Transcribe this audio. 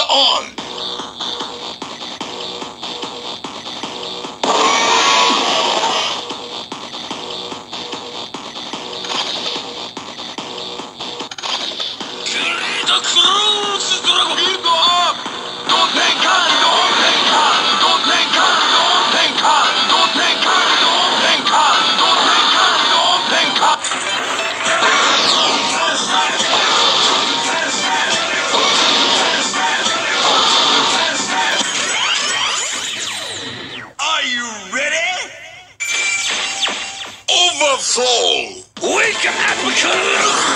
on. Overflow! Wake up, dragon!